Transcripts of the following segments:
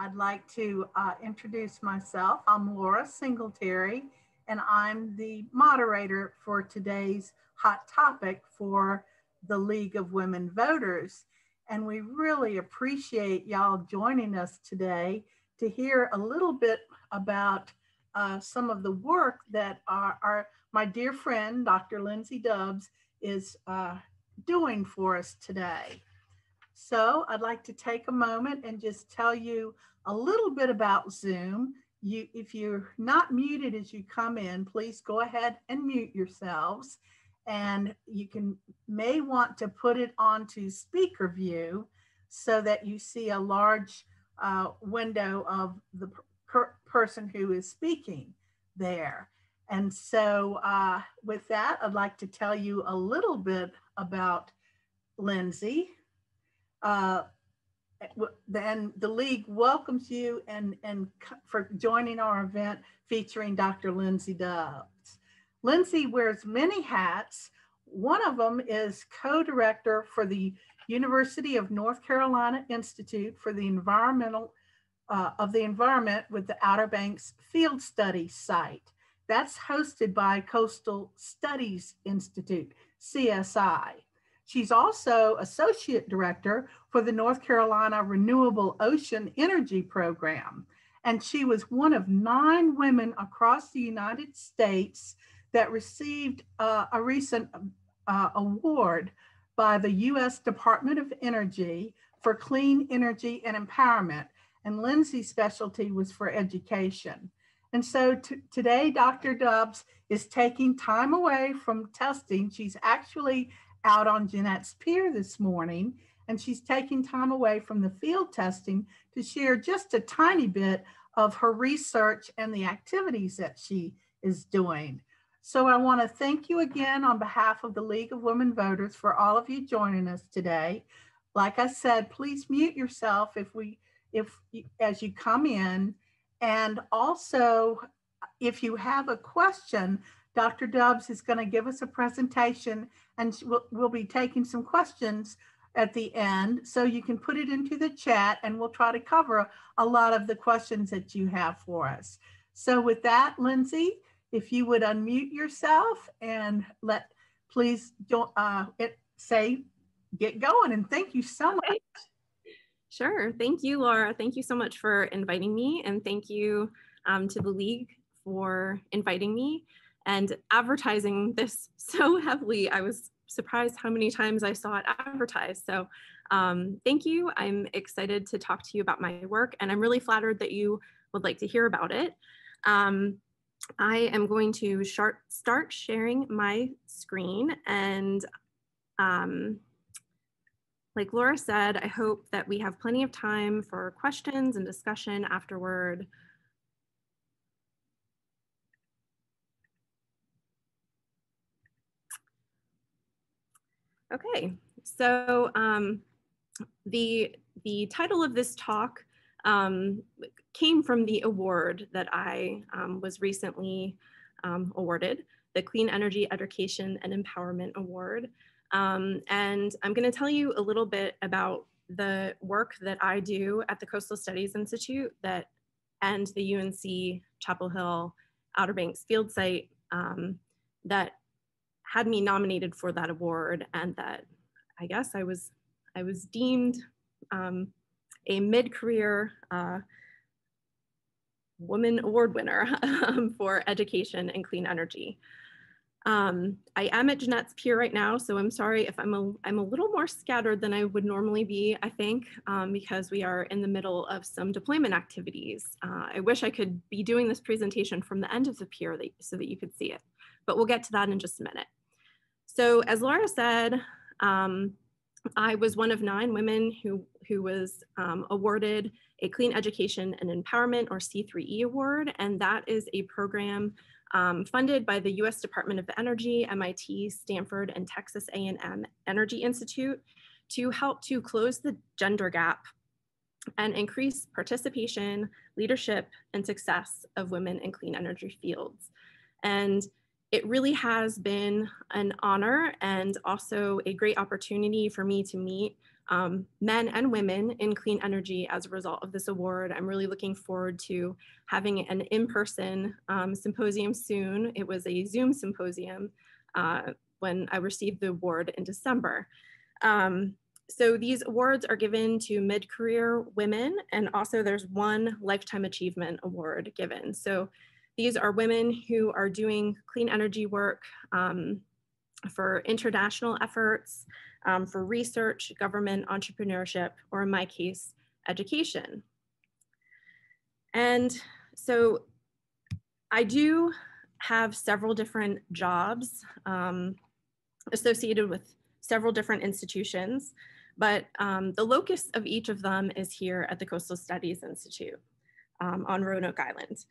I'd like to uh, introduce myself. I'm Laura Singletary, and I'm the moderator for today's hot topic for the League of Women Voters. And we really appreciate y'all joining us today to hear a little bit about uh, some of the work that our, our, my dear friend, Dr. Lindsay Dubbs, is uh, doing for us today. So I'd like to take a moment and just tell you a little bit about Zoom. You, if you're not muted as you come in, please go ahead and mute yourselves. And you can may want to put it onto speaker view so that you see a large uh, window of the per person who is speaking there. And so uh, with that, I'd like to tell you a little bit about Lindsay. Uh, then the league welcomes you and, and for joining our event featuring Dr. Lindsay Dubbs. Lindsay wears many hats. One of them is co-director for the University of North Carolina Institute for the Environmental uh, of the Environment with the Outer Banks Field Study site. That's hosted by Coastal Studies Institute, CSI. She's also Associate Director for the North Carolina Renewable Ocean Energy Program. And she was one of nine women across the United States that received uh, a recent uh, award by the US Department of Energy for Clean Energy and Empowerment. And Lindsay's specialty was for education. And so today, Dr. Dubbs is taking time away from testing. She's actually out on Jennette's Pier this morning, and she's taking time away from the field testing to share just a tiny bit of her research and the activities that she is doing. So I want to thank you again on behalf of the League of Women Voters for all of you joining us today. Like I said, please mute yourself if we if as you come in and also, if you have a question, Dr. Dubbs is going to give us a presentation and we'll, we'll be taking some questions at the end. So you can put it into the chat and we'll try to cover a lot of the questions that you have for us. So with that, Lindsay, if you would unmute yourself and let, please don't uh, it, say, get going. And thank you so much. Sure. Thank you, Laura. Thank you so much for inviting me. And thank you um, to the League for inviting me and advertising this so heavily. I was surprised how many times I saw it advertised. So um, thank you. I'm excited to talk to you about my work and I'm really flattered that you would like to hear about it. Um, I am going to start sharing my screen and um, like Laura said, I hope that we have plenty of time for questions and discussion afterward. Okay, so um, the, the title of this talk um, came from the award that I um, was recently um, awarded, the Clean Energy Education and Empowerment Award. Um, and I'm going to tell you a little bit about the work that I do at the Coastal Studies Institute that and the UNC Chapel Hill Outer Banks field site um, that had me nominated for that award and that I guess I was I was deemed um, a mid-career uh, woman award winner um, for education and clean energy. Um, I am at Jennette's Pier right now, so I'm sorry if I'm a, I'm a little more scattered than I would normally be, I think, um, because we are in the middle of some deployment activities. Uh, I wish I could be doing this presentation from the end of the pier that, so that you could see it, but we'll get to that in just a minute. So as Laura said, um, I was one of nine women who, who was um, awarded a Clean Education and Empowerment or C3E award, and that is a program um, funded by the US Department of Energy, MIT, Stanford, and Texas A&M Energy Institute to help to close the gender gap and increase participation, leadership, and success of women in clean energy fields. And it really has been an honor and also a great opportunity for me to meet um, men and women in clean energy as a result of this award. I'm really looking forward to having an in-person um, symposium soon. It was a Zoom symposium uh, when I received the award in December. Um, so these awards are given to mid-career women and also there's one lifetime achievement award given. So these are women who are doing clean energy work um, for international efforts, um, for research, government, entrepreneurship, or in my case, education. And so I do have several different jobs um, associated with several different institutions, but um, the locus of each of them is here at the Coastal Studies Institute um, on Roanoke Island.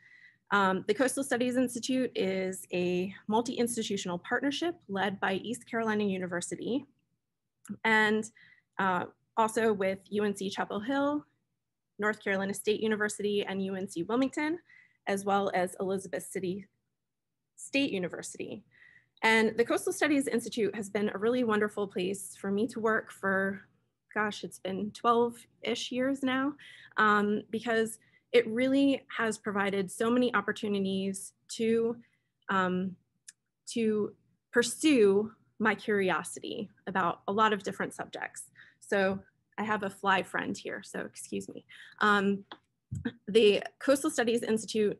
Um, the Coastal Studies Institute is a multi-institutional partnership led by East Carolina University and uh, also with UNC Chapel Hill, North Carolina State University, and UNC Wilmington, as well as Elizabeth City State University. And the Coastal Studies Institute has been a really wonderful place for me to work for, gosh, it's been 12-ish years now, um, because it really has provided so many opportunities to, um, to pursue my curiosity about a lot of different subjects. So I have a fly friend here, so excuse me. Um, the Coastal Studies Institute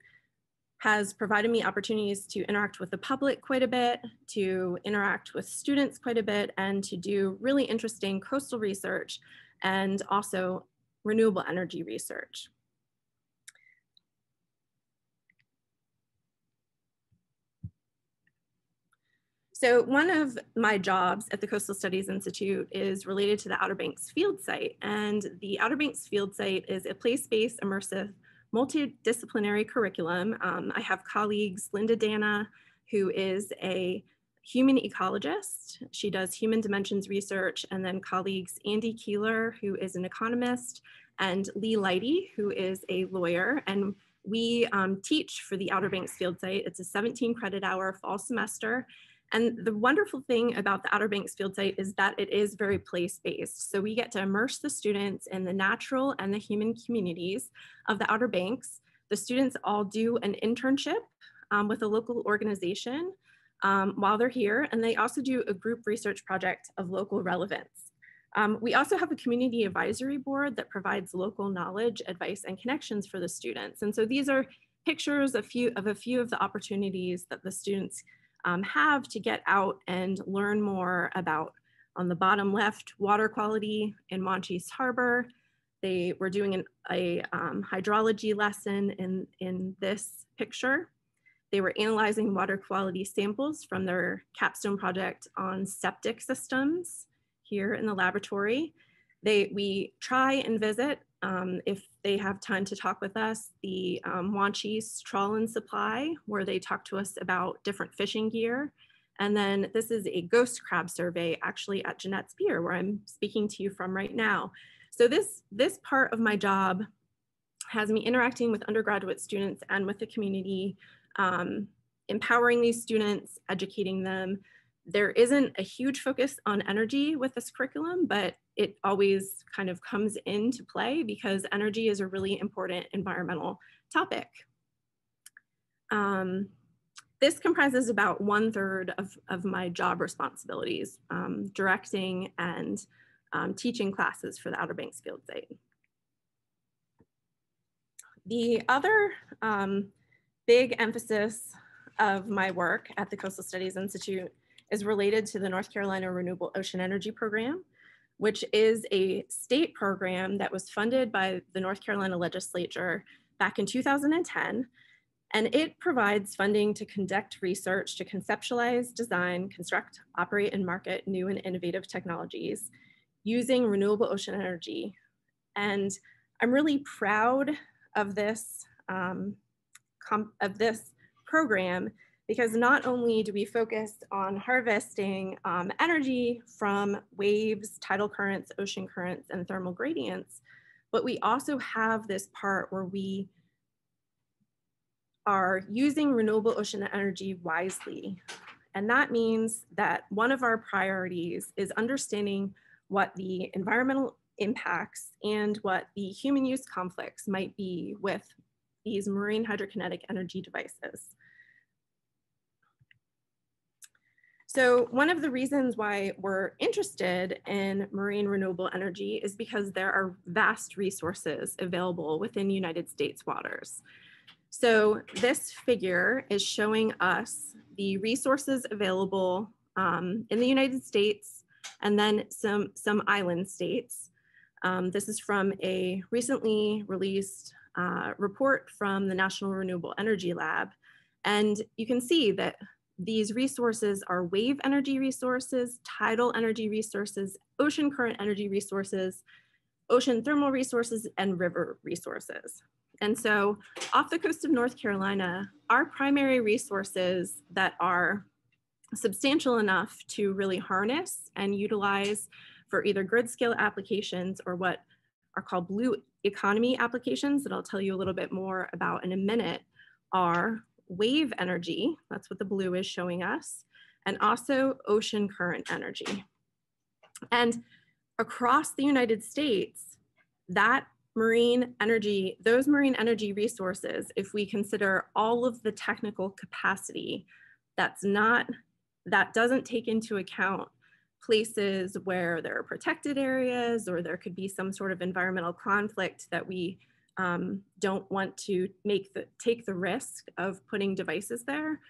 has provided me opportunities to interact with the public quite a bit, to interact with students quite a bit, and to do really interesting coastal research and also renewable energy research. So one of my jobs at the Coastal Studies Institute is related to the Outer Banks field site. And the Outer Banks field site is a place-based immersive multidisciplinary curriculum. Um, I have colleagues, Linda D'Anna, who is a human ecologist. She does human dimensions research, and then colleagues Andy Keeler, who is an economist, and Lee Leidy, who is a lawyer. And we um, teach for the Outer Banks field site. It's a 17 credit hour fall semester, and the wonderful thing about the Outer Banks field site is that it is very place-based. So we get to immerse the students in the natural and the human communities of the Outer Banks. The students all do an internship um, with a local organization um, while they're here, and they also do a group research project of local relevance. Um, we also have a community advisory board that provides local knowledge, advice, and connections for the students. And so these are pictures of, few, of a few of the opportunities that the students um, have to get out and learn more about on the bottom left, water quality in Wanchese Harbor. They were doing an, a um, hydrology lesson in, in this picture. They were analyzing water quality samples from their capstone project on septic systems here in the laboratory. They, we try and visit um, if they have time to talk with us, the um, Wanchese Trawl and Supply, where they talk to us about different fishing gear. And then this is a ghost crab survey actually at Jennette's Pier, where I'm speaking to you from right now. So this, this part of my job has me interacting with undergraduate students and with the community, um, empowering these students, educating them, there isn't a huge focus on energy with this curriculum, but it always kind of comes into play because energy is a really important environmental topic. Um, this comprises about one third of, of my job responsibilities, um, directing and um, teaching classes for the Outer Banks field site. The other um, big emphasis of my work at the Coastal Studies Institute is related to the North Carolina Renewable Ocean Energy Program, which is a state program that was funded by the North Carolina legislature back in 2010. And it provides funding to conduct research to conceptualize, design, construct, operate, and market new and innovative technologies using renewable ocean energy. And I'm really proud of this, um, of this program because not only do we focus on harvesting um, energy from waves, tidal currents, ocean currents, and thermal gradients, but we also have this part where we are using renewable ocean energy wisely. And that means that one of our priorities is understanding what the environmental impacts and what the human use conflicts might be with these marine hydrokinetic energy devices. So one of the reasons why we're interested in marine renewable energy is because there are vast resources available within United States waters. So this figure is showing us the resources available um, in the United States and then some, some island states. Um, this is from a recently released uh, report from the National Renewable Energy Lab. And you can see that these resources are wave energy resources, tidal energy resources, ocean current energy resources, ocean thermal resources, and river resources. And so off the coast of North Carolina, our primary resources that are substantial enough to really harness and utilize for either grid scale applications or what are called blue economy applications that I'll tell you a little bit more about in a minute are wave energy, that's what the blue is showing us, and also ocean current energy. And across the United States, that marine energy, those marine energy resources, if we consider all of the technical capacity, that's not, that doesn't take into account places where there are protected areas or there could be some sort of environmental conflict that we um, don't want to make the, take the risk of putting devices there.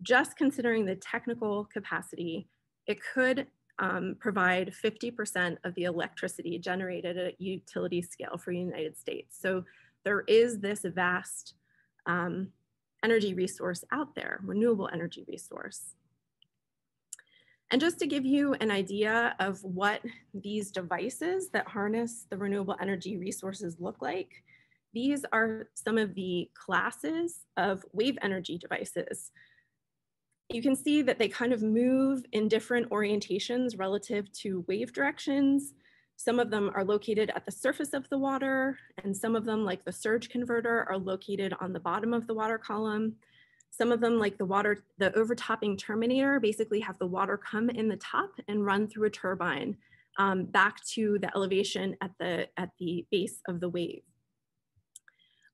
Just considering the technical capacity, it could um, provide 50% of the electricity generated at utility scale for the United States. So there is this vast um, energy resource out there, renewable energy resource. And just to give you an idea of what these devices that harness the renewable energy resources look like, these are some of the classes of wave energy devices you can see that they kind of move in different orientations relative to wave directions. Some of them are located at the surface of the water, and some of them, like the surge converter, are located on the bottom of the water column. Some of them, like the water, the overtopping terminator, basically have the water come in the top and run through a turbine um, back to the elevation at the, at the base of the wave.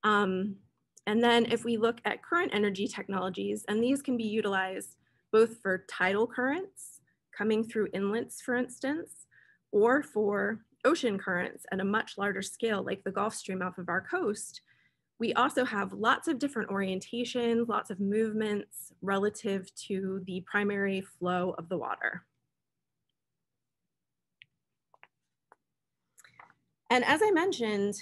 Um, and then if we look at current energy technologies, and these can be utilized both for tidal currents coming through inlets, for instance, or for ocean currents at a much larger scale, like the Gulf Stream off of our coast, we also have lots of different orientations, lots of movements relative to the primary flow of the water. And as I mentioned,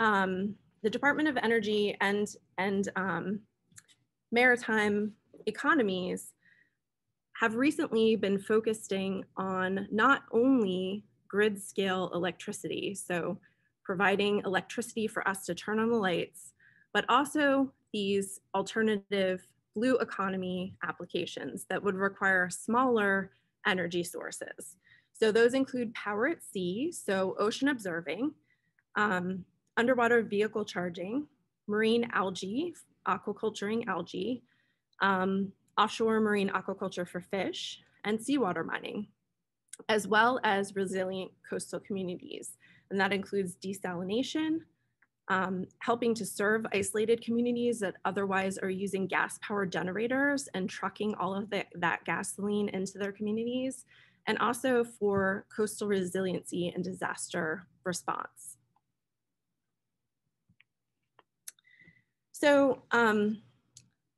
um, the Department of Energy and, and um, maritime economies have recently been focusing on not only grid scale electricity, so providing electricity for us to turn on the lights, but also these alternative blue economy applications that would require smaller energy sources. So those include power at sea, so ocean observing, um, underwater vehicle charging, marine algae, aquaculturing algae, um, offshore marine aquaculture for fish, and seawater mining, as well as resilient coastal communities. And that includes desalination, um, helping to serve isolated communities that otherwise are using gas powered generators and trucking all of the, that gasoline into their communities, and also for coastal resiliency and disaster response. So um,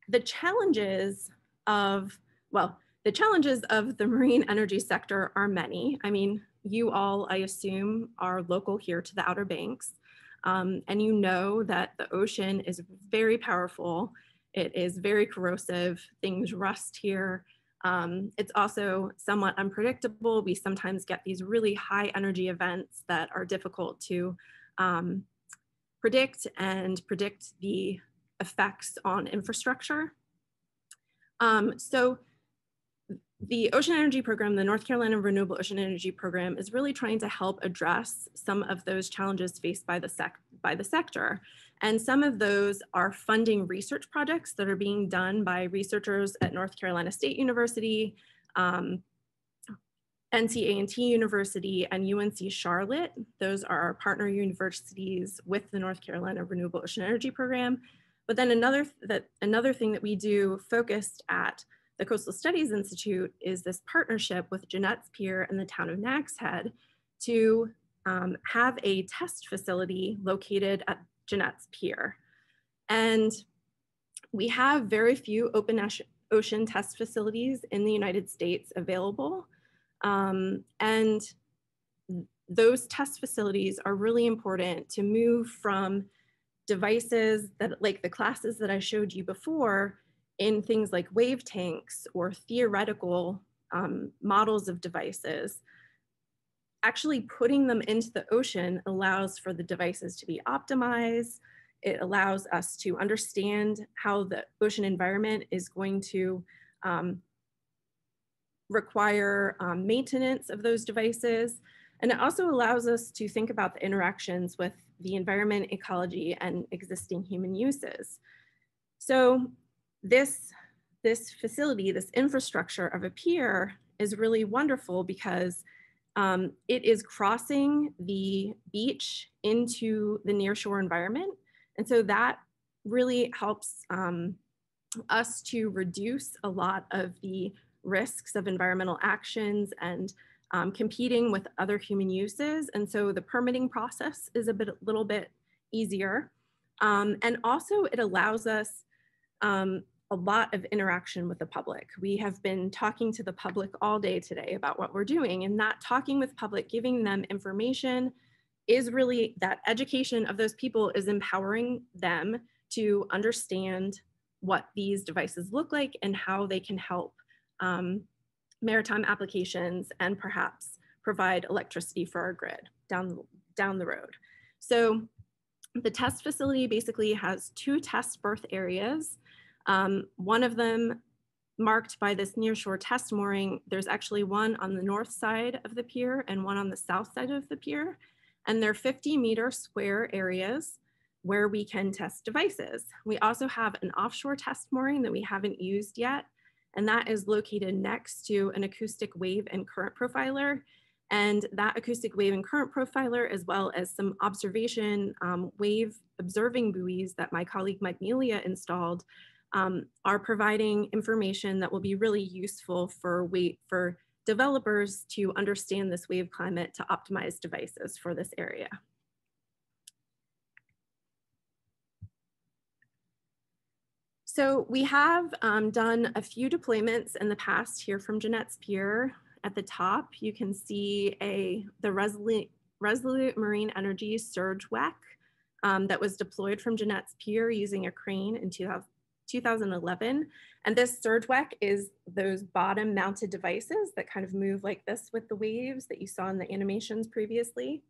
the challenges of, well, the challenges of the marine energy sector are many. I mean, you all, I assume, are local here to the Outer Banks. Um, and you know that the ocean is very powerful. It is very corrosive. Things rust here. Um, it's also somewhat unpredictable. We sometimes get these really high energy events that are difficult to um, predict and predict the effects on infrastructure. Um, so the Ocean Energy Program, the North Carolina Renewable Ocean Energy Program is really trying to help address some of those challenges faced by the, sec by the sector. And some of those are funding research projects that are being done by researchers at North Carolina State University, um, University, and UNC Charlotte. Those are our partner universities with the North Carolina Renewable Ocean Energy Program. But then another, that, another thing that we do focused at the Coastal Studies Institute is this partnership with Jennette's Pier and the town of Nags Head to um, have a test facility located at Jennette's Pier. And we have very few open ocean test facilities in the United States available. Um, and those test facilities are really important to move from devices that like the classes that I showed you before in things like wave tanks or theoretical um, models of devices, actually putting them into the ocean allows for the devices to be optimized. It allows us to understand how the ocean environment is going to um, require um, maintenance of those devices. And it also allows us to think about the interactions with the environment, ecology, and existing human uses. So this, this facility, this infrastructure of a pier is really wonderful because um, it is crossing the beach into the nearshore environment. And so that really helps um, us to reduce a lot of the risks of environmental actions and um, competing with other human uses. And so the permitting process is a bit, little bit easier. Um, and also it allows us um, a lot of interaction with the public. We have been talking to the public all day today about what we're doing and that talking with public, giving them information is really that education of those people is empowering them to understand what these devices look like and how they can help um, maritime applications and perhaps provide electricity for our grid down, down the road. So the test facility basically has two test berth areas. Um, one of them marked by this nearshore test mooring, there's actually one on the north side of the pier and one on the south side of the pier. And they're 50 meter square areas where we can test devices. We also have an offshore test mooring that we haven't used yet and that is located next to an acoustic wave and current profiler. And that acoustic wave and current profiler, as well as some observation um, wave observing buoys that my colleague Mike Muglia installed, um, are providing information that will be really useful for wait for developers to understand this wave climate to optimize devices for this area. So we have um, done a few deployments in the past here from Jennette's Pier. At the top, you can see a the Resolute, Resolute Marine Energy surge WEC um, that was deployed from Jennette's Pier using a crane in 2000, 2011. And this surge WEC is those bottom mounted devices that kind of move like this with the waves that you saw in the animations previously.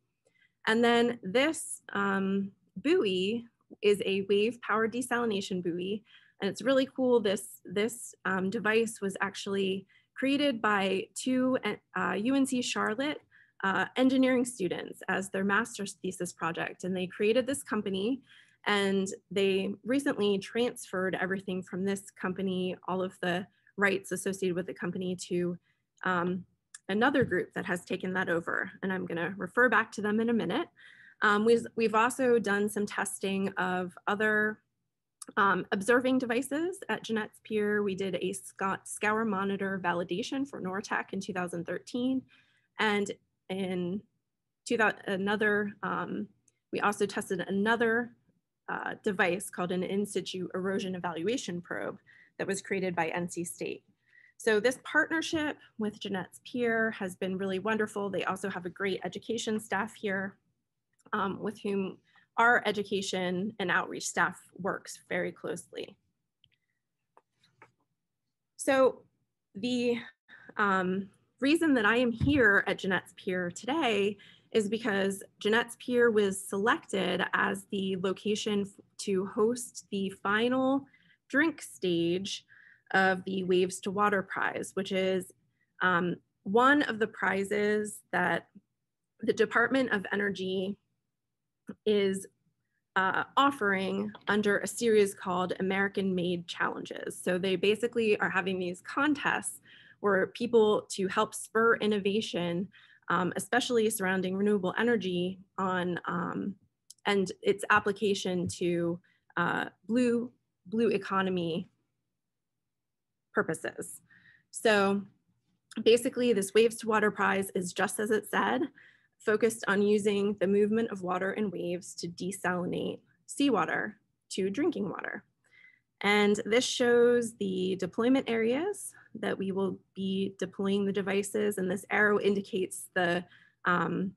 And then this um, buoy is a wave powered desalination buoy and it's really cool. This, this um, device was actually created by two uh, UNC Charlotte uh, engineering students as their master's thesis project. And they created this company and they recently transferred everything from this company, all of the rights associated with the company to um, another group that has taken that over. And I'm gonna refer back to them in a minute. Um, we've, we've also done some testing of other um, observing devices at Jennette's Pier, we did a scour monitor validation for Nortek in 2013. And in 2000, another, um, we also tested another uh, device called an in situ erosion evaluation probe that was created by NC State. So this partnership with Jennette's Pier has been really wonderful. They also have a great education staff here um, with whom our education and outreach staff works very closely. So the um, reason that I am here at Jennette's Pier today is because Jennette's Pier was selected as the location to host the final drink stage of the Waves to Water Prize, which is um, one of the prizes that the Department of Energy is uh, offering under a series called American Made Challenges. So they basically are having these contests where people to help spur innovation, um, especially surrounding renewable energy on um, and its application to uh, blue blue economy purposes. So basically this Waves to Water Prize is just as it said, focused on using the movement of water in waves to desalinate seawater to drinking water. And this shows the deployment areas that we will be deploying the devices. And this arrow indicates the, um,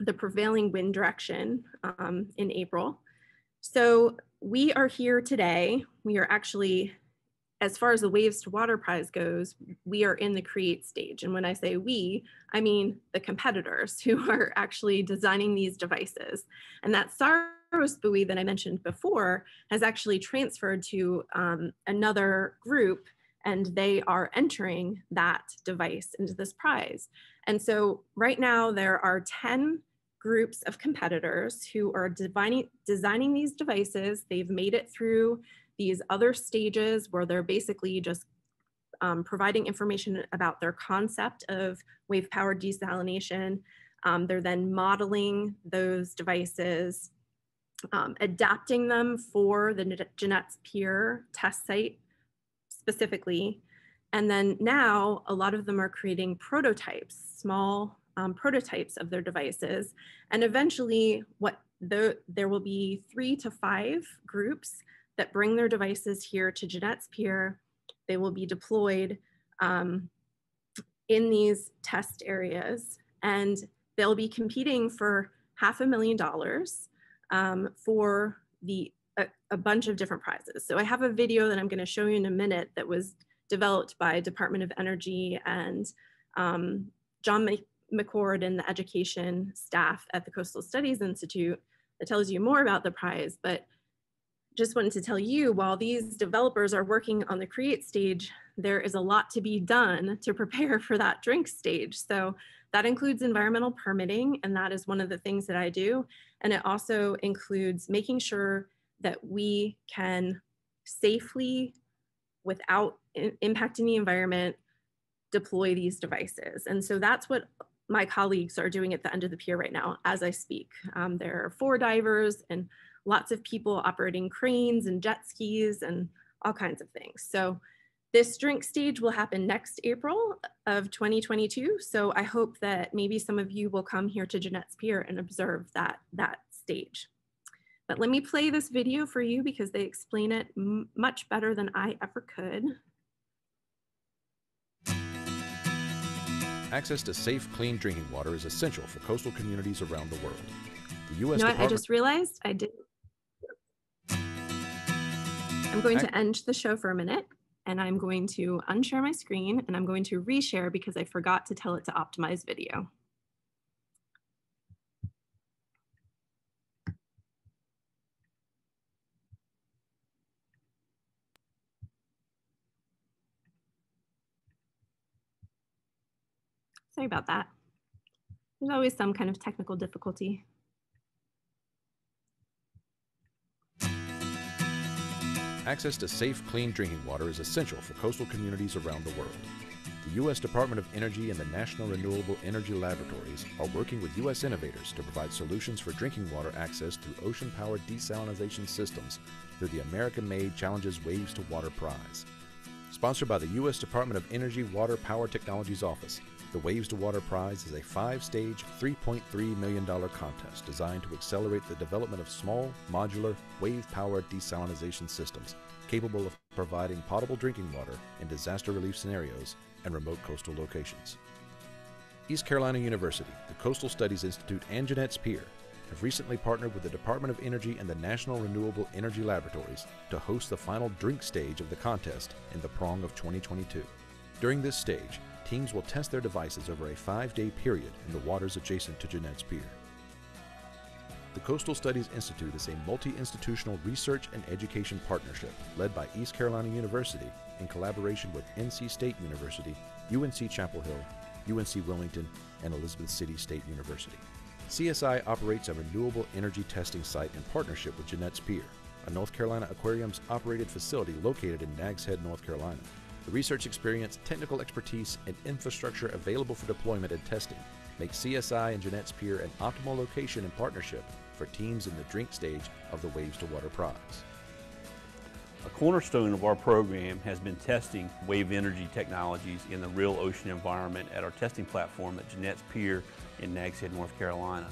the prevailing wind direction um, in April. So we are here today. We are actually as far as the Waves to Water Prize goes, we are in the create stage. And when I say we, I mean the competitors who are actually designing these devices. And that Saros buoy that I mentioned before has actually transferred to um, another group and they are entering that device into this prize. And so right now there are 10 groups of competitors who are designing, designing these devices. They've made it through these other stages where they're basically just um, providing information about their concept of wave powered desalination. Um, they're then modeling those devices, um, adapting them for the Jennette's Pier test site specifically. And then now a lot of them are creating prototypes, small um, prototypes of their devices. And eventually what the, there will be three to five groups that bring their devices here to Jennette's Pier. They will be deployed um, in these test areas and they'll be competing for half a million dollars um, for the a, a, bunch of different prizes. So I have a video that I'm going to show you in a minute that was developed by Department of Energy and um, John McCord and the education staff at the Coastal Studies Institute that tells you more about the prize. But just wanted to tell you while these developers are working on the create stage, there is a lot to be done to prepare for that drink stage. So that includes environmental permitting, and that is one of the things that I do. And it also includes making sure that we can safely, without impacting the environment, deploy these devices. And so that's what my colleagues are doing at the end of the pier right now as I speak. Um, there are four divers and lots of people operating cranes and jet skis and all kinds of things. So this drink stage will happen next April of 2022. So I hope that maybe some of you will come here to Jennette's Pier and observe that, that stage. But let me play this video for you because they explain it much better than I ever could. Access to safe, clean drinking water is essential for coastal communities around the world. The U.S. You know I just realized I did I'm going to end the show for a minute and I'm going to unshare my screen and I'm going to reshare because I forgot to tell it to optimize video. Sorry about that. There's always some kind of technical difficulty. Access to safe, clean drinking water is essential for coastal communities around the world. The U.S. Department of Energy and the National Renewable Energy Laboratories are working with U.S. innovators to provide solutions for drinking water access through ocean powered desalination systems through the American made Challenges Waves to Water Prize. Sponsored by the U.S. Department of Energy Water Power Technologies Office, the Waves to Water Prize is a five stage, $3.3 million contest designed to accelerate the development of small, modular, wave powered desalination systems capable of providing potable drinking water in disaster relief scenarios and remote coastal locations. East Carolina University, the Coastal Studies Institute, and Jennette's Pier have recently partnered with the Department of Energy and the National Renewable Energy Laboratories to host the final drink stage of the contest in the prong of 2022. During this stage, teams will test their devices over a five day period in the waters adjacent to Jennette's Pier. The Coastal Studies Institute is a multi institutional research and education partnership led by East Carolina University in collaboration with NC State University, UNC Chapel Hill, UNC Wilmington, and Elizabeth City State University. CSI operates a renewable energy testing site in partnership with Jennette's Pier, a North Carolina Aquarium's operated facility located in Nags Head, North Carolina. The research experience, technical expertise, and infrastructure available for deployment and testing make CSI and Jennette's Pier an optimal location and partnership for teams in the drink stage of the Waves to Water prize. A cornerstone of our program has been testing wave energy technologies in the real ocean environment at our testing platform at Jennette's Pier in Nags Head, North Carolina.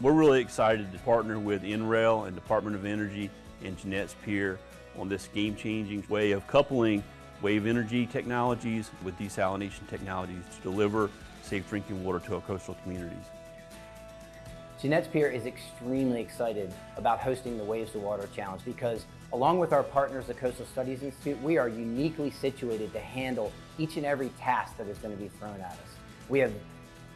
We're really excited to partner with NREL and Department of Energy and Jennette's Pier on this game-changing way of coupling wave energy technologies with desalination technologies to deliver safe drinking water to our coastal communities. Jennette's Pier is extremely excited about hosting the Waves to Water Challenge because along with our partners, the Coastal Studies Institute, we are uniquely situated to handle each and every task that is going to be thrown at us. We have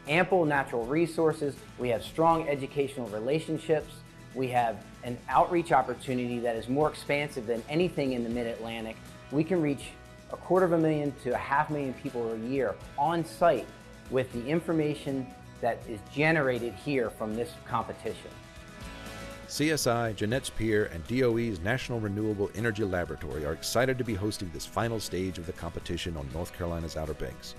ample natural resources, we have strong educational relationships, we have an outreach opportunity that is more expansive than anything in the Mid-Atlantic. We can reach a quarter of a million to a half million people a year on site with the information that is generated here from this competition. CSI, Jennette's Pier, and DOE's National Renewable Energy Laboratory are excited to be hosting this final stage of the competition on North Carolina's Outer Banks.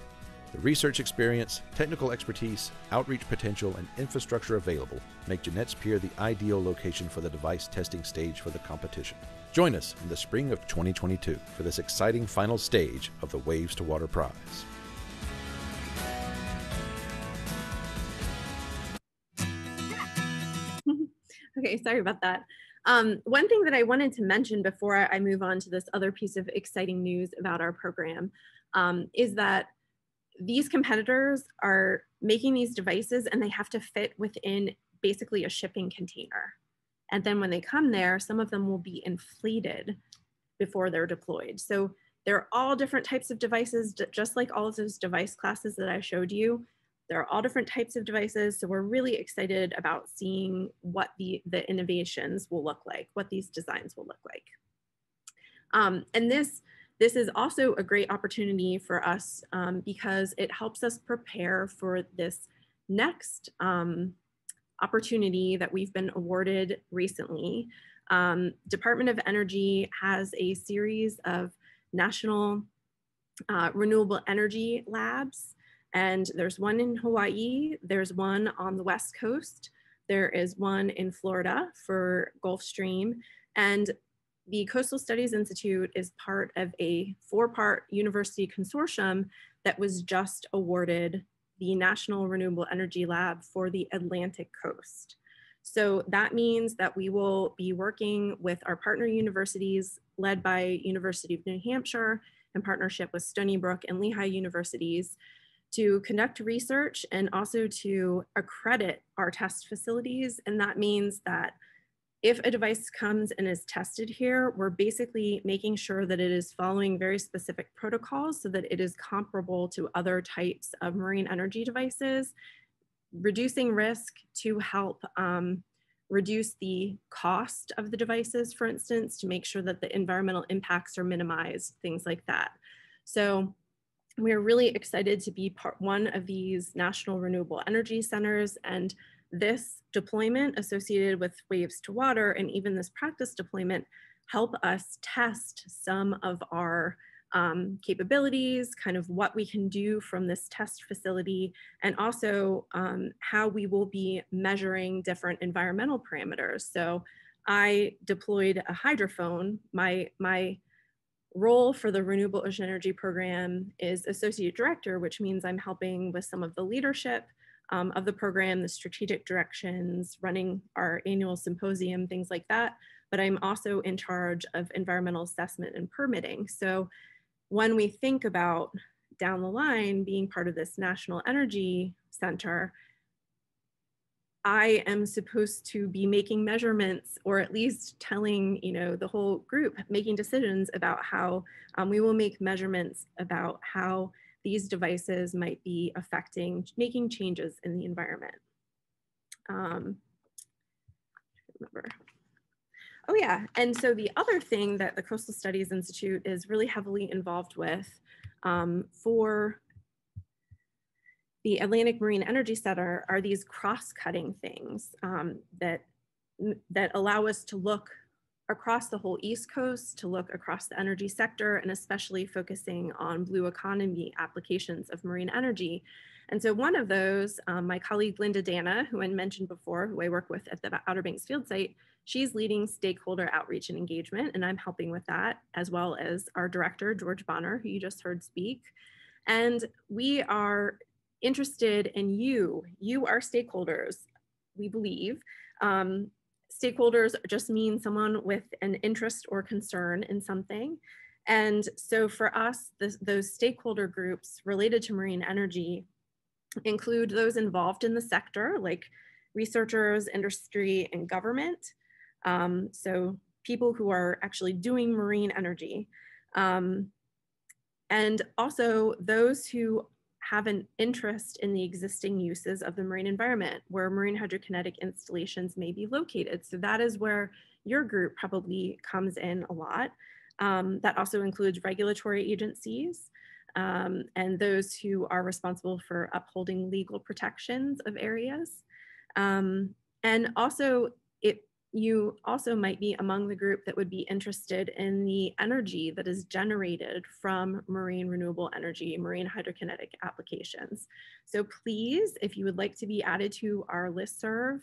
The research experience, technical expertise, outreach potential, and infrastructure available make Jennette's Pier the ideal location for the device testing stage for the competition. Join us in the spring of 2022 for this exciting final stage of the Waves to Water Prize. okay, sorry about that. Um, one thing that I wanted to mention before I move on to this other piece of exciting news about our program um, is that these competitors are making these devices and they have to fit within basically a shipping container. And then when they come there, some of them will be inflated before they're deployed. So there are all different types of devices, just like all of those device classes that I showed you. There are all different types of devices. So we're really excited about seeing what the, the innovations will look like, what these designs will look like. Um, and this, this is also a great opportunity for us um, because it helps us prepare for this next um, opportunity that we've been awarded recently. Um, Department of Energy has a series of national uh, renewable energy labs and there's one in Hawaii, there's one on the West Coast, there is one in Florida for Gulfstream, and the Coastal Studies Institute is part of a four-part university consortium that was just awarded the National Renewable Energy Lab for the Atlantic Coast. So that means that we will be working with our partner universities led by University of New Hampshire in partnership with Stony Brook and Lehigh universities to conduct research and also to accredit our test facilities. And that means that if a device comes and is tested here, we're basically making sure that it is following very specific protocols so that it is comparable to other types of marine energy devices, reducing risk to help um, reduce the cost of the devices, for instance, to make sure that the environmental impacts are minimized, things like that. So we're really excited to be part one of these national renewable energy centers and this deployment associated with waves to water and even this practice deployment help us test some of our um, capabilities, kind of what we can do from this test facility, and also um, how we will be measuring different environmental parameters. So I deployed a hydrophone. My, my role for the Renewable Ocean Energy Program is Associate Director, which means I'm helping with some of the leadership um, of the program, the strategic directions, running our annual symposium, things like that. But I'm also in charge of environmental assessment and permitting. So when we think about down the line being part of this National Energy Center, I am supposed to be making measurements or at least telling, you know, the whole group, making decisions about how um, we will make measurements about how these devices might be affecting, making changes in the environment. Um, remember. Oh yeah, and so the other thing that the Coastal Studies Institute is really heavily involved with um, for the Atlantic Marine Energy Center are these cross-cutting things um, that, that allow us to look across the whole East Coast, to look across the energy sector, and especially focusing on blue economy applications of marine energy. And so one of those, um, my colleague Linda D'Anna, who I mentioned before, who I work with at the Outer Banks field site, she's leading stakeholder outreach and engagement, and I'm helping with that, as well as our director, George Bonner, who you just heard speak. And we are interested in you, you are stakeholders, we believe. Um, stakeholders just mean someone with an interest or concern in something. And so for us, this, those stakeholder groups related to marine energy include those involved in the sector, like researchers, industry, and government. Um, so people who are actually doing marine energy. Um, and also those who have an interest in the existing uses of the marine environment where marine hydrokinetic installations may be located. So that is where your group probably comes in a lot. Um, that also includes regulatory agencies um, and those who are responsible for upholding legal protections of areas. Um, and also you also might be among the group that would be interested in the energy that is generated from marine renewable energy, marine hydrokinetic applications. So please, if you would like to be added to our listserv,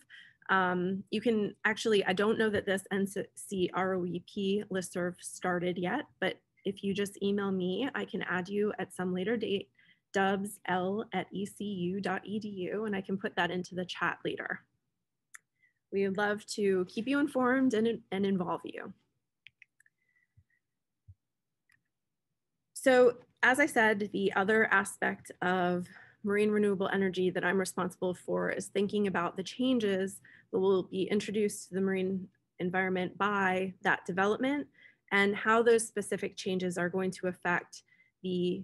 um, you can actually, I don't know that this NC ROEP listserv started yet, but if you just email me, I can add you at some later date, dubbsl at ecu.edu, and I can put that into the chat later. We would love to keep you informed and, and involve you. So as I said, the other aspect of marine renewable energy that I'm responsible for is thinking about the changes that will be introduced to the marine environment by that development and how those specific changes are going to affect the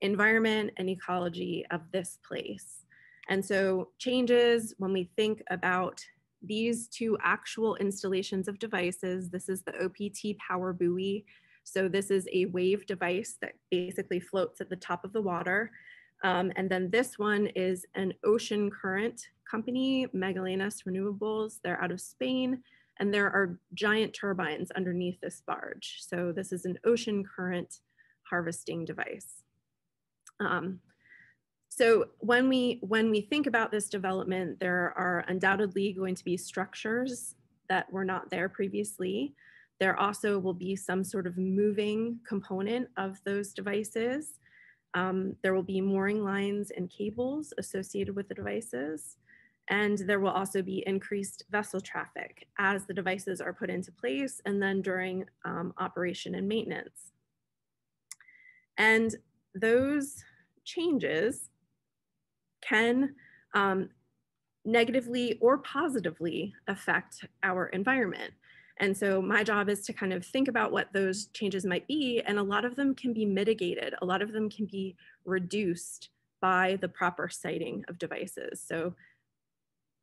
environment and ecology of this place. And so changes when we think about these two actual installations of devices, this is the OPT power buoy. So this is a wave device that basically floats at the top of the water. Um, and then this one is an ocean current company, Magallanes Renewables. They're out of Spain and there are giant turbines underneath this barge. So this is an ocean current harvesting device. Um, so when we, when we think about this development, there are undoubtedly going to be structures that were not there previously. There also will be some sort of moving component of those devices. Um, there will be mooring lines and cables associated with the devices. And there will also be increased vessel traffic as the devices are put into place and then during um, operation and maintenance. And those changes can um, negatively or positively affect our environment. And so my job is to kind of think about what those changes might be. And a lot of them can be mitigated. A lot of them can be reduced by the proper siting of devices. So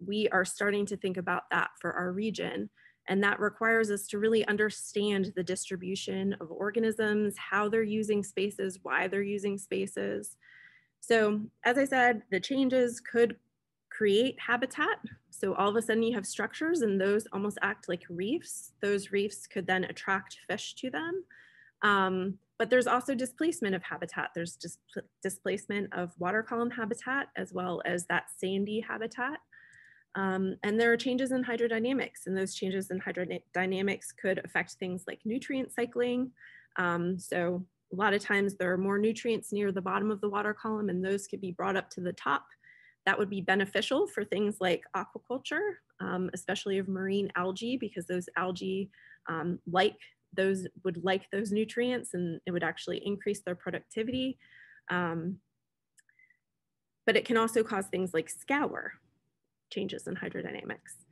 we are starting to think about that for our region. And that requires us to really understand the distribution of organisms, how they're using spaces, why they're using spaces, so as I said, the changes could create habitat. So all of a sudden you have structures and those almost act like reefs. Those reefs could then attract fish to them. Um, but there's also displacement of habitat. There's dis displacement of water column habitat as well as that sandy habitat. Um, and there are changes in hydrodynamics and those changes in hydrodynamics could affect things like nutrient cycling. Um, so a lot of times there are more nutrients near the bottom of the water column and those could be brought up to the top. That would be beneficial for things like aquaculture, um, especially of marine algae, because those algae um, like those would like those nutrients and it would actually increase their productivity. Um, but it can also cause things like scour, changes in hydrodynamics.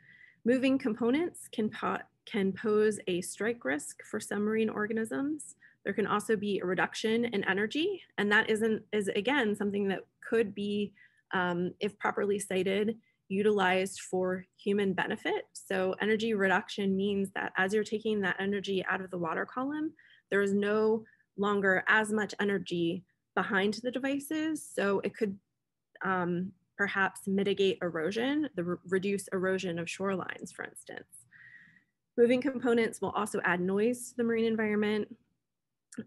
Moving components can, po can pose a strike risk for some marine organisms. There can also be a reduction in energy, and that isn't is again something that could be, um, if properly sited, utilized for human benefit. So energy reduction means that as you're taking that energy out of the water column, there is no longer as much energy behind the devices. So it could um, perhaps mitigate erosion, the re reduce erosion of shorelines, for instance. Moving components will also add noise to the marine environment.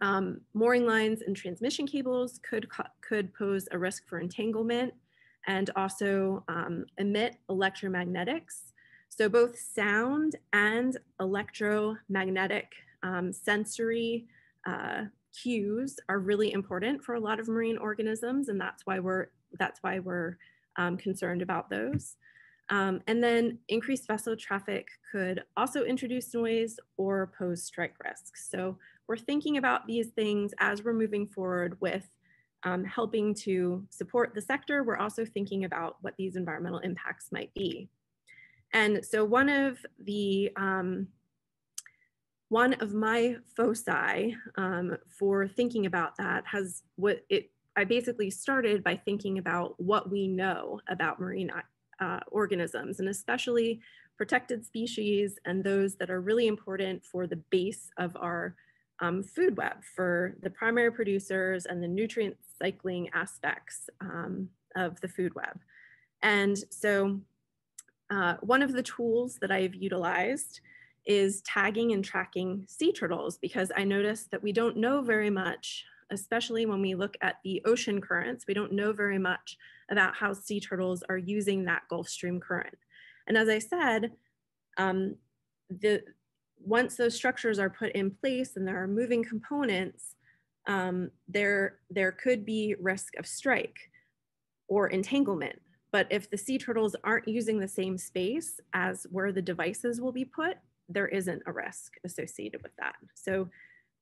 Um, mooring lines and transmission cables could, could pose a risk for entanglement and also um, emit electromagnetics. So both sound and electromagnetic um, sensory uh, cues are really important for a lot of marine organisms, and that's why we're that's why we're um, concerned about those. Um, and then increased vessel traffic could also introduce noise or pose strike risks. So we're thinking about these things as we're moving forward with um, helping to support the sector. We're also thinking about what these environmental impacts might be. And so one of the um, one of my foci um, for thinking about that has what it I basically started by thinking about what we know about marine uh, organisms and especially protected species and those that are really important for the base of our um, food web for the primary producers and the nutrient cycling aspects um, of the food web. And so uh, one of the tools that I've utilized is tagging and tracking sea turtles because I noticed that we don't know very much, especially when we look at the ocean currents, we don't know very much about how sea turtles are using that Gulf Stream current. And as I said, um, the, once those structures are put in place and there are moving components, um, there, there could be risk of strike or entanglement. But if the sea turtles aren't using the same space as where the devices will be put, there isn't a risk associated with that. So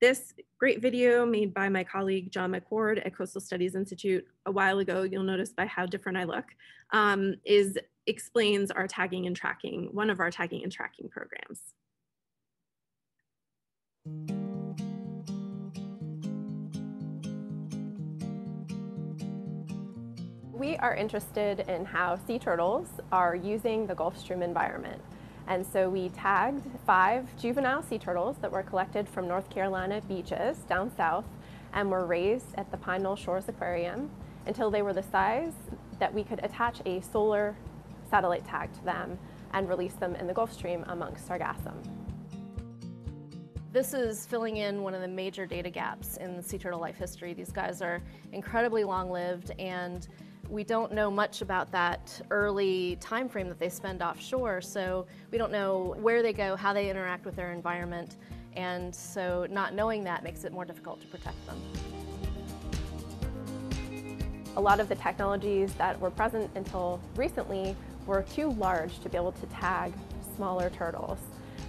this great video made by my colleague John McCord at Coastal Studies Institute a while ago, you'll notice by how different I look, um, is explains our tagging and tracking, one of our tagging and tracking programs. We are interested in how sea turtles are using the Gulf Stream environment. And so we tagged five juvenile sea turtles that were collected from North Carolina beaches down south and were raised at the Pine Knoll Shores Aquarium until they were the size that we could attach a solar satellite tag to them and release them in the Gulf Stream amongst sargassum. This is filling in one of the major data gaps in sea turtle life history. These guys are incredibly long-lived and we don't know much about that early time frame that they spend offshore, so we don't know where they go, how they interact with their environment, and so not knowing that makes it more difficult to protect them. A lot of the technologies that were present until recently were too large to be able to tag smaller turtles.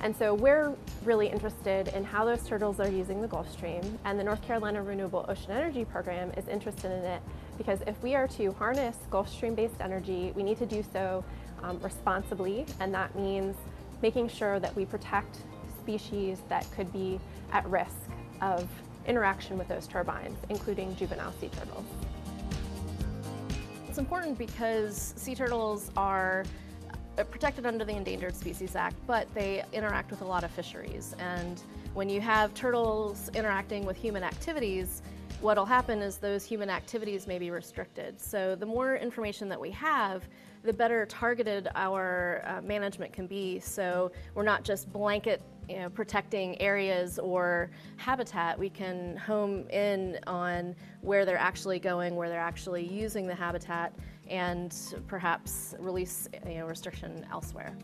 And so we're really interested in how those turtles are using the Gulf Stream, and the North Carolina Renewable Ocean Energy Program is interested in it because if we are to harness Gulf Stream-based energy, we need to do so um, responsibly, and that means making sure that we protect species that could be at risk of interaction with those turbines, including juvenile sea turtles. It's important because sea turtles are protected under the Endangered Species Act, but they interact with a lot of fisheries. And when you have turtles interacting with human activities, what'll happen is those human activities may be restricted. So the more information that we have, the better targeted our uh, management can be. So we're not just blanket you know, protecting areas or habitat, we can home in on where they're actually going, where they're actually using the habitat, and perhaps release you know, restriction elsewhere.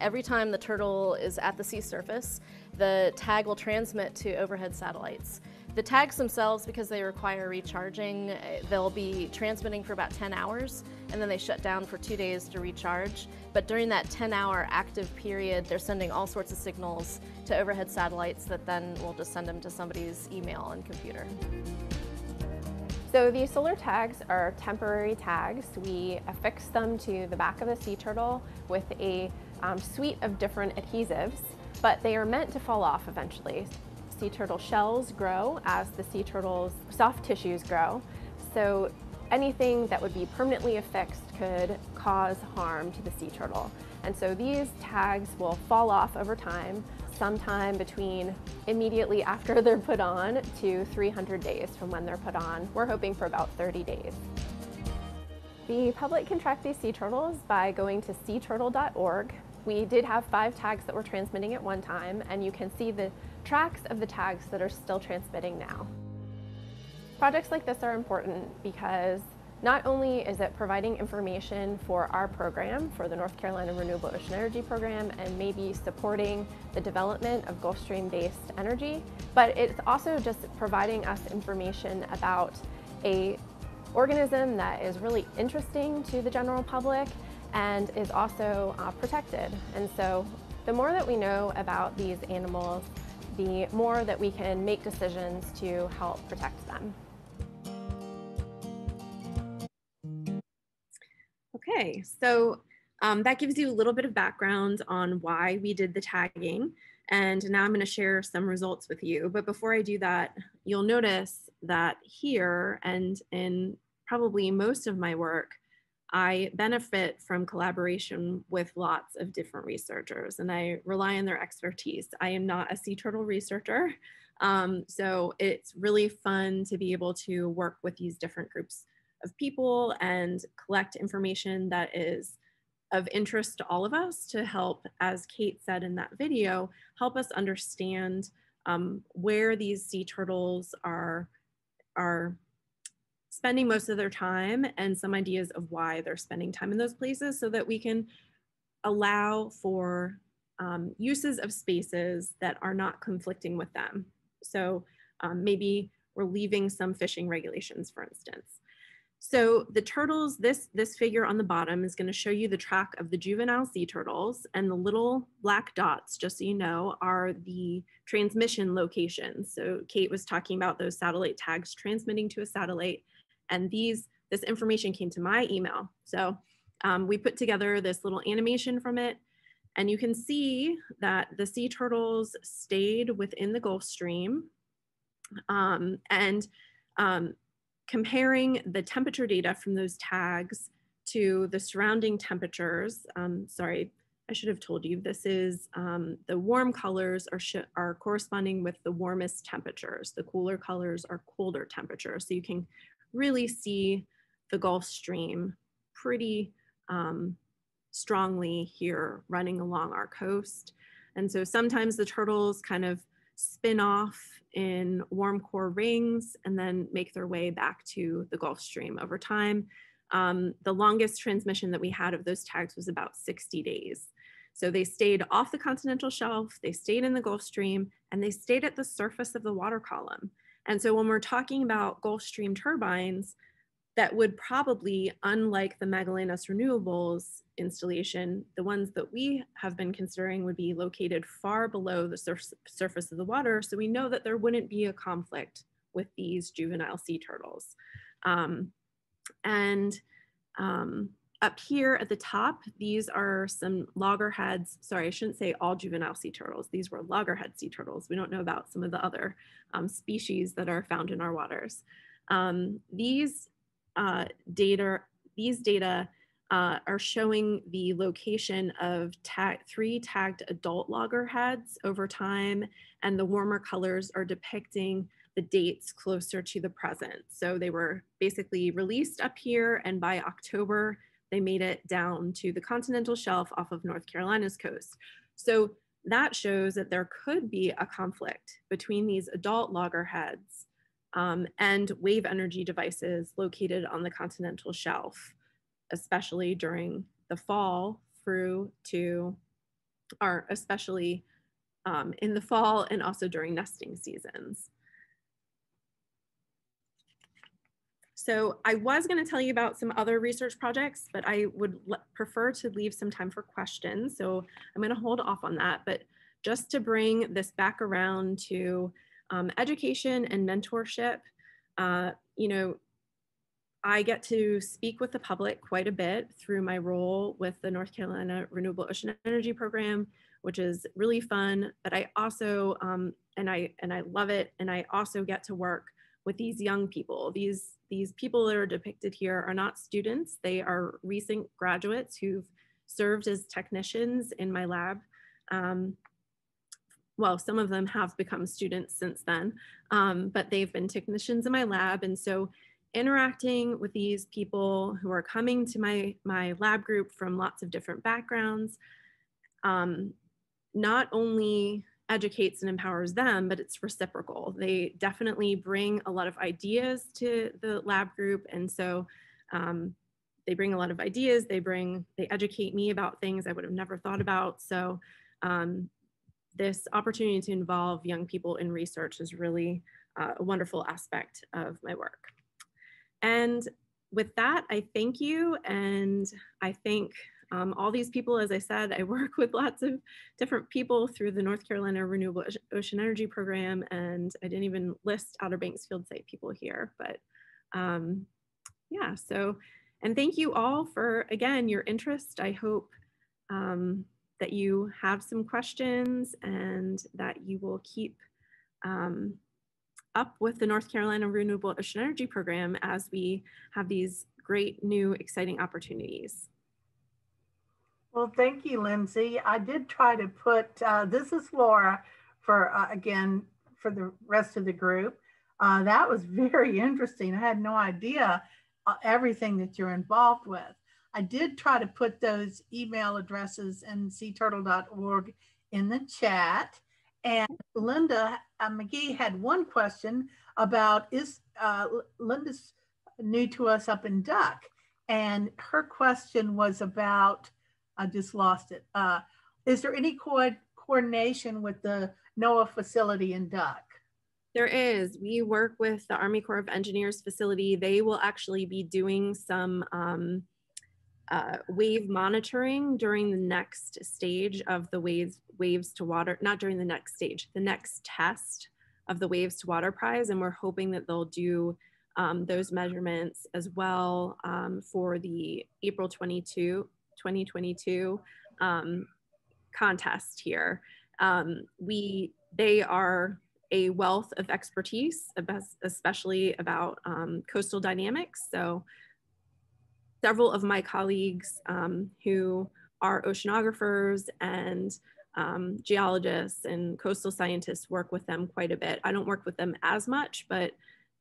Every time the turtle is at the sea surface, the tag will transmit to overhead satellites. The tags themselves, because they require recharging, eh, they'll be transmitting for about 10 hours and then they shut down for two days to recharge. But during that 10 hour active period, they're sending all sorts of signals to overhead satellites that then will just send them to somebody's email and computer. So these solar tags are temporary tags. We affix them to the back of the sea turtle with a um, suite of different adhesives, but they are meant to fall off eventually sea turtle shells grow as the sea turtle's soft tissues grow. So anything that would be permanently affixed could cause harm to the sea turtle. And so these tags will fall off over time, sometime between immediately after they're put on to 300 days from when they're put on. We're hoping for about 30 days. The public can track these sea turtles by going to seaturtle.org. We did have five tags that were transmitting at one time, and you can see the tracks of the tags that are still transmitting now. Projects like this are important because not only is it providing information for our program, for the North Carolina Renewable Ocean Energy Program, and maybe supporting the development of Gulf Stream-based energy, but it's also just providing us information about a organism that is really interesting to the general public and is also uh, protected. And so the more that we know about these animals, the more that we can make decisions to help protect them. Okay, so um, that gives you a little bit of background on why we did the tagging. And now I'm going to share some results with you. But before I do that, you'll notice that here and in probably most of my work, I benefit from collaboration with lots of different researchers and I rely on their expertise. I am not a sea turtle researcher, um, so it's really fun to be able to work with these different groups of people and collect information that is of interest to all of us to help, as Kate said in that video, help us understand um, where these sea turtles are, are spending most of their time and some ideas of why they're spending time in those places so that we can allow for um, uses of spaces that are not conflicting with them. So um, maybe we're leaving some fishing regulations, for instance. So the turtles, this, this figure on the bottom is gonna show you the track of the juvenile sea turtles and the little black dots, just so you know, are the transmission locations. So Kate was talking about those satellite tags transmitting to a satellite and these, this information came to my email. So um, we put together this little animation from it and you can see that the sea turtles stayed within the Gulf Stream um, and um, comparing the temperature data from those tags to the surrounding temperatures, um, sorry, I should have told you, this is um, the warm colors are, are corresponding with the warmest temperatures. The cooler colors are colder temperatures. So you can really see the Gulf Stream pretty um, strongly here running along our coast. And so sometimes the turtles kind of spin off in warm core rings and then make their way back to the Gulf Stream over time. Um, the longest transmission that we had of those tags was about 60 days. So they stayed off the continental shelf, they stayed in the Gulf Stream, and they stayed at the surface of the water column. And so when we're talking about Gulf Stream turbines, that would probably, unlike the Magallanes Renewables installation, the ones that we have been considering would be located far below the sur surface of the water. So we know that there wouldn't be a conflict with these juvenile sea turtles. Um, and um, up here at the top, these are some loggerheads. Sorry, I shouldn't say all juvenile sea turtles. These were loggerhead sea turtles. We don't know about some of the other um, species that are found in our waters. Um, these uh, data, these data uh, are showing the location of three tagged adult loggerheads over time, and the warmer colors are depicting the dates closer to the present. So they were basically released up here, and by October, they made it down to the continental shelf off of North Carolina's coast. So that shows that there could be a conflict between these adult loggerheads um, and wave energy devices located on the continental shelf, especially during the fall through to, or especially um, in the fall and also during nesting seasons. So I was going to tell you about some other research projects, but I would prefer to leave some time for questions. So I'm going to hold off on that. But just to bring this back around to um, education and mentorship, uh, you know, I get to speak with the public quite a bit through my role with the North Carolina Renewable Ocean Energy Program, which is really fun. But I also, um, and I and I love it, and I also get to work with these young people. These these people that are depicted here are not students, they are recent graduates who've served as technicians in my lab. Um, well, some of them have become students since then, um, but they've been technicians in my lab. And so interacting with these people who are coming to my, my lab group from lots of different backgrounds, um, not only educates and empowers them, but it's reciprocal. They definitely bring a lot of ideas to the lab group. And so um, they bring a lot of ideas. They bring, they educate me about things I would have never thought about. So um, this opportunity to involve young people in research is really uh, a wonderful aspect of my work. And with that, I thank you. And I thank um, all these people, as I said, I work with lots of different people through the North Carolina Renewable Ocean Energy Program, and I didn't even list Outer Banks field site people here, but um, yeah, so, and thank you all for, again, your interest. I hope um, that you have some questions and that you will keep um, up with the North Carolina Renewable Ocean Energy Program as we have these great new exciting opportunities. Well, thank you, Lindsay. I did try to put, uh, this is Laura for, uh, again, for the rest of the group. Uh, that was very interesting. I had no idea uh, everything that you're involved with. I did try to put those email addresses in seaturtle.org in the chat. And Linda uh, McGee had one question about is uh, Linda's new to us up in Duck, and her question was about I just lost it. Uh, is there any co coordination with the NOAA facility in Duck? There is. We work with the Army Corps of Engineers facility. They will actually be doing some um, uh, wave monitoring during the next stage of the waves waves to water, not during the next stage, the next test of the waves to water prize. And we're hoping that they'll do um, those measurements as well um, for the April 22, 2022 um, contest here. Um, we, they are a wealth of expertise, especially about um, coastal dynamics. So several of my colleagues um, who are oceanographers and um, geologists and coastal scientists work with them quite a bit. I don't work with them as much, but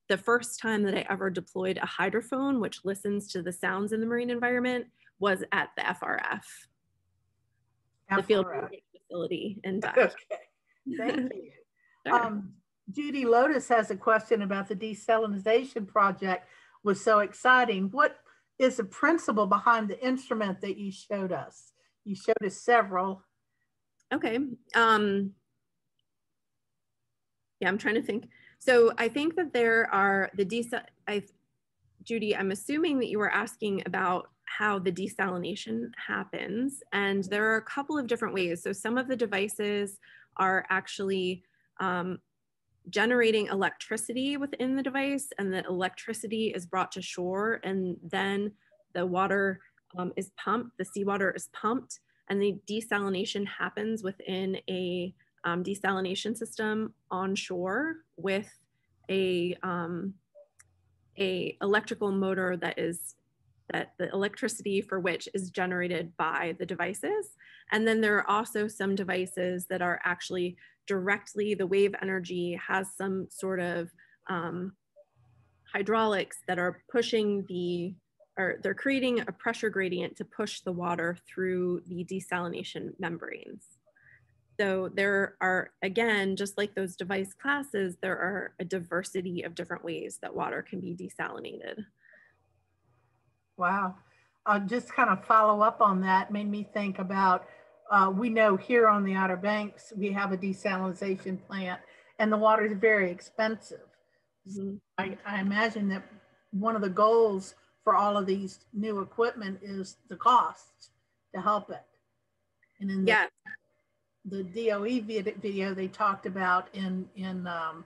the first time that I ever deployed a hydrophone, which listens to the sounds in the marine environment, was at the FRF, FRF. the field facility in Dutch. Okay, thank you. sure. um, Judy Lotus has a question about the desalination project was so exciting. What is the principle behind the instrument that you showed us? You showed us several. Okay. Um, yeah, I'm trying to think. So I think that there are the desal. I, Judy, I'm assuming that you were asking about how the desalination happens, and there are a couple of different ways. So some of the devices are actually um, generating electricity within the device and the electricity is brought to shore and then the water um, is pumped, the seawater is pumped and the desalination happens within a um, desalination system on shore with a, um, a electrical motor that is that the electricity for which is generated by the devices. And then there are also some devices that are actually directly, the wave energy has some sort of um, hydraulics that are pushing the, or they're creating a pressure gradient to push the water through the desalination membranes. So there are, again, just like those device classes, there are a diversity of different ways that water can be desalinated. Wow. Uh, just kind of follow up on that made me think about uh, we know here on the Outer Banks, we have a desalination plant and the water is very expensive. Mm-hmm. I, I, imagine that one of the goals for all of these new equipment is the cost to help it. And in the, yeah. the DOE video, they talked about in, in um,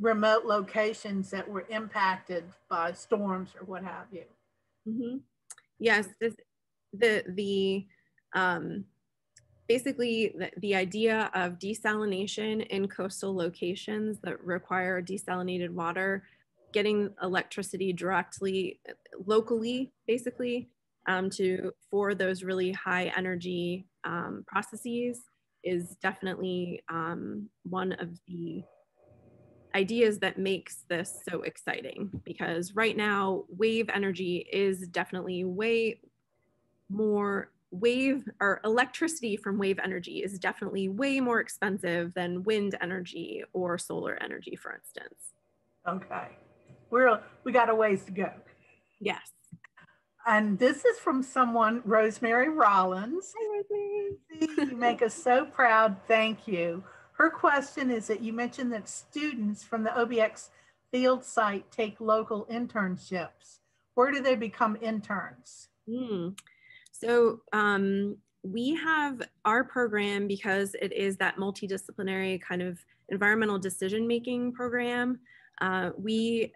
remote locations that were impacted by storms or what have you. Mm-hmm. Yes, this, the, the, um, basically the, the idea of desalination in coastal locations that require desalinated water, getting electricity directly locally, basically, um, to for those really high energy um, processes is definitely um, one of the ideas that makes this so exciting because right now wave energy is definitely way more wave or electricity from wave energy is definitely way more expensive than wind energy or solar energy for instance okay we're we got a ways to go yes and this is from someone rosemary rollins Hi, rosemary. you make us so proud thank you her question is that you mentioned that students from the OBX field site take local internships. Where do they become interns? Mm. So um, we have our program because it is that multidisciplinary kind of environmental decision making program. Uh, we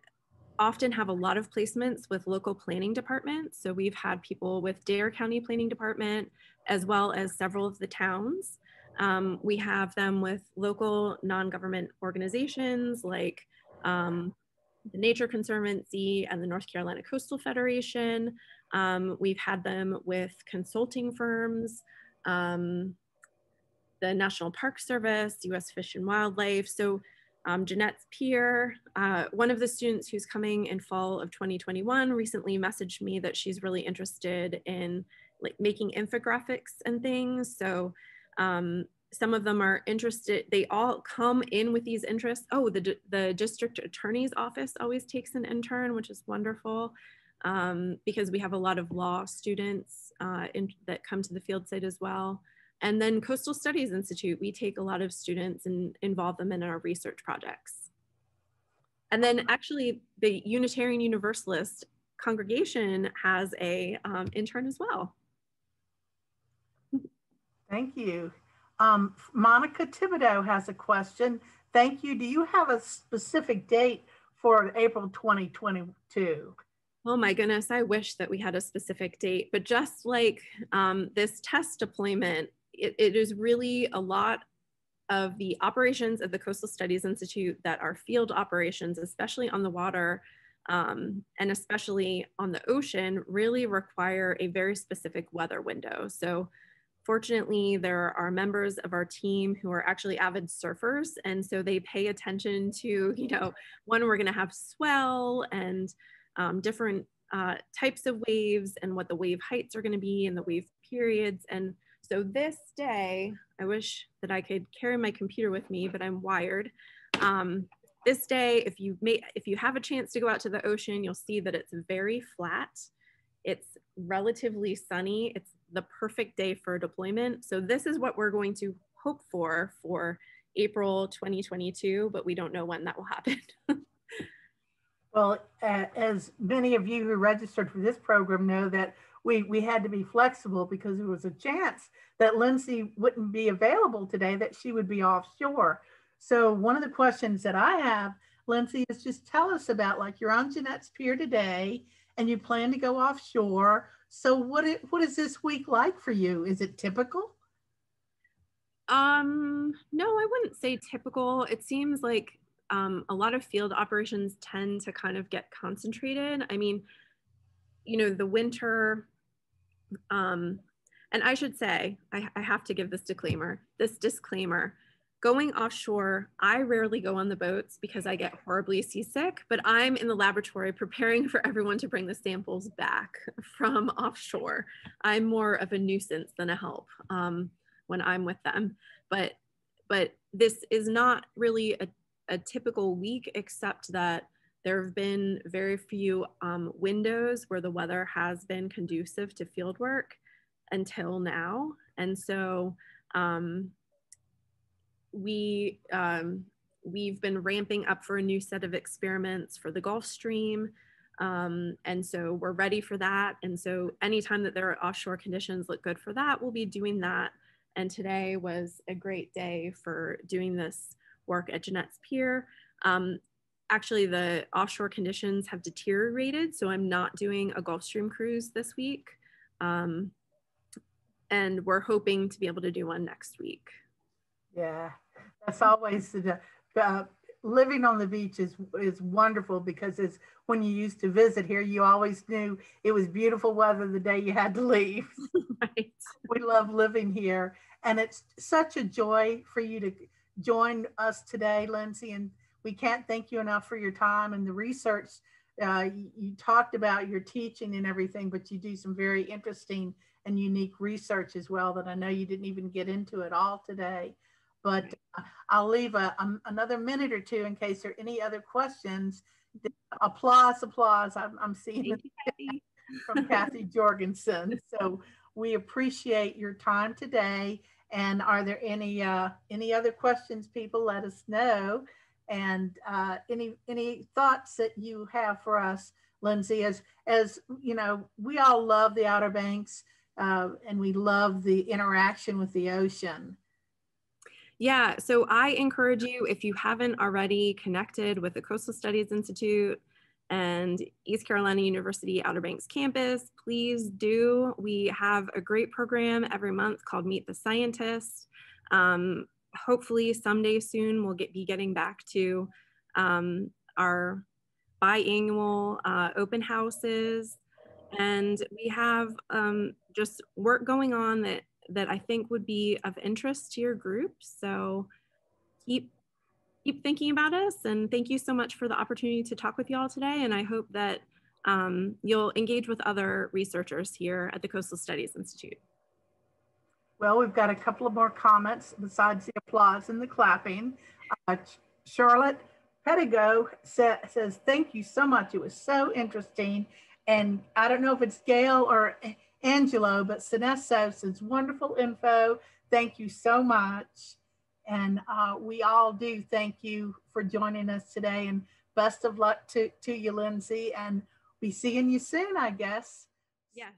often have a lot of placements with local planning departments. So we've had people with Dare County Planning Department, as well as several of the towns. Um, we have them with local non-government organizations like um, the Nature Conservancy and the North Carolina Coastal Federation. Um, we've had them with consulting firms, um, the National Park Service, US Fish and Wildlife. So um, Jennette's Pier, uh, one of the students who's coming in fall of 2021 recently messaged me that she's really interested in like making infographics and things. So um, some of them are interested, they all come in with these interests. Oh, the, the district attorney's office always takes an intern, which is wonderful um, because we have a lot of law students uh, in, that come to the field site as well. And then Coastal Studies Institute, we take a lot of students and involve them in our research projects. And then actually the Unitarian Universalist congregation has a um, intern as well. Thank you. Um, Monica Thibodeau has a question. Thank you. Do you have a specific date for April 2022? Oh my goodness, I wish that we had a specific date, but just like um, this test deployment, it, it is really a lot of the operations of the Coastal Studies Institute that are field operations, especially on the water um, and especially on the ocean, really require a very specific weather window. So Fortunately, there are members of our team who are actually avid surfers. And so they pay attention to, you know, when we're going to have swell and um, different uh, types of waves and what the wave heights are going to be and the wave periods. And so this day, I wish that I could carry my computer with me, but I'm wired. Um, this day, if you may, if you have a chance to go out to the ocean, you'll see that it's very flat. It's relatively sunny. It's the perfect day for deployment. So this is what we're going to hope for for April 2022, but we don't know when that will happen. well, uh, as many of you who registered for this program know that we, we had to be flexible because there was a chance that Lindsay wouldn't be available today, that she would be offshore. So one of the questions that I have, Lindsay, is just tell us about like you're on Jennette's Pier today and you plan to go offshore. So what it, what is this week like for you? Is it typical? Um, no, I wouldn't say typical. It seems like um, a lot of field operations tend to kind of get concentrated. I mean, you know, the winter, um, and I should say, I, I have to give this disclaimer, this disclaimer, Going offshore, I rarely go on the boats because I get horribly seasick, but I'm in the laboratory preparing for everyone to bring the samples back from offshore. I'm more of a nuisance than a help um, when I'm with them. But, but this is not really a, a typical week, except that there have been very few um, windows where the weather has been conducive to field work until now. And so um, we um, we've been ramping up for a new set of experiments for the Gulf Stream. Um, and so we're ready for that. And so anytime that there are offshore conditions look good for that, we'll be doing that. And today was a great day for doing this work at Jennette's Pier. Um, actually, the offshore conditions have deteriorated, so I'm not doing a Gulf Stream cruise this week. Um, and we're hoping to be able to do one next week. Yeah, that's always the, uh, living on the beach is is wonderful because it's when you used to visit here, you always knew it was beautiful weather the day you had to leave. right. We love living here, and it's such a joy for you to join us today, Lindsay. And we can't thank you enough for your time and the research. Uh, you, you talked about your teaching and everything, but you do some very interesting and unique research as well that I know you didn't even get into at all today. But uh, I'll leave a, um, another minute or two in case there are any other questions. Applause, applause. I'm, I'm seeing you, Kathy. from Kathy Jorgensen. So we appreciate your time today. And are there any uh, any other questions, people? Let us know. And uh, any any thoughts that you have for us, Lindsay? As as you know, we all love the Outer Banks, uh, and we love the interaction with the ocean. Yeah, so I encourage you, if you haven't already connected with the Coastal Studies Institute and East Carolina University Outer Banks campus, please do. We have a great program every month called Meet the Scientist. Um, hopefully someday soon we'll get, be getting back to um, our biannual uh, open houses. And we have um, just work going on that that I think would be of interest to your group. So keep keep thinking about us and thank you so much for the opportunity to talk with you all today. And I hope that um, you'll engage with other researchers here at the Coastal Studies Institute. Well, we've got a couple of more comments besides the applause and the clapping. Uh, Charlotte Pedigo sa says, thank you so much. It was so interesting. And I don't know if it's Gail or Angelo, but Sinesso says wonderful info. Thank you so much. And uh, we all do thank you for joining us today and best of luck to, to you, Lindsay. And be seeing you soon, I guess. Yes.